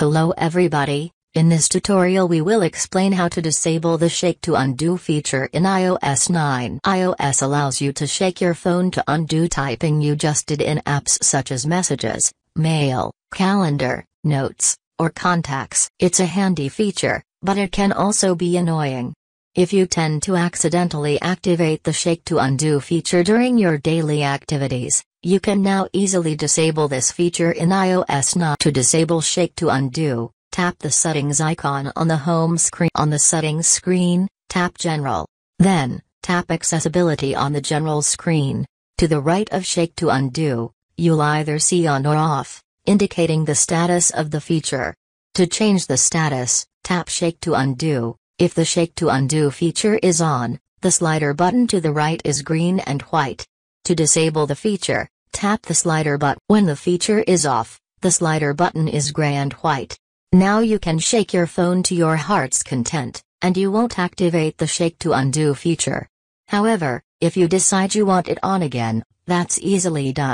Hello everybody, in this tutorial we will explain how to disable the Shake to Undo feature in iOS 9. iOS allows you to shake your phone to undo typing you just did in apps such as Messages, Mail, Calendar, Notes, or Contacts. It's a handy feature, but it can also be annoying. If you tend to accidentally activate the Shake to Undo feature during your daily activities, you can now easily disable this feature in iOS 9. To disable Shake to Undo, tap the settings icon on the home screen. On the settings screen, tap General. Then, tap Accessibility on the General screen. To the right of Shake to Undo, you'll either see on or off, indicating the status of the feature. To change the status, tap Shake to Undo. If the Shake to Undo feature is on, the slider button to the right is green and white. To disable the feature, tap the slider button. When the feature is off, the slider button is gray and white. Now you can shake your phone to your heart's content, and you won't activate the Shake to Undo feature. However, if you decide you want it on again, that's easily done.